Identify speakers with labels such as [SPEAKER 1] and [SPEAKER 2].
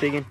[SPEAKER 1] digging.